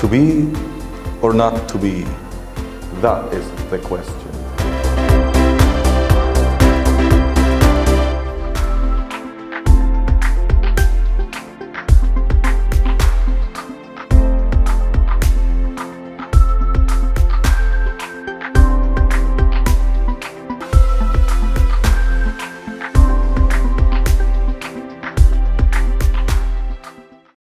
To be or not to be? That is the question.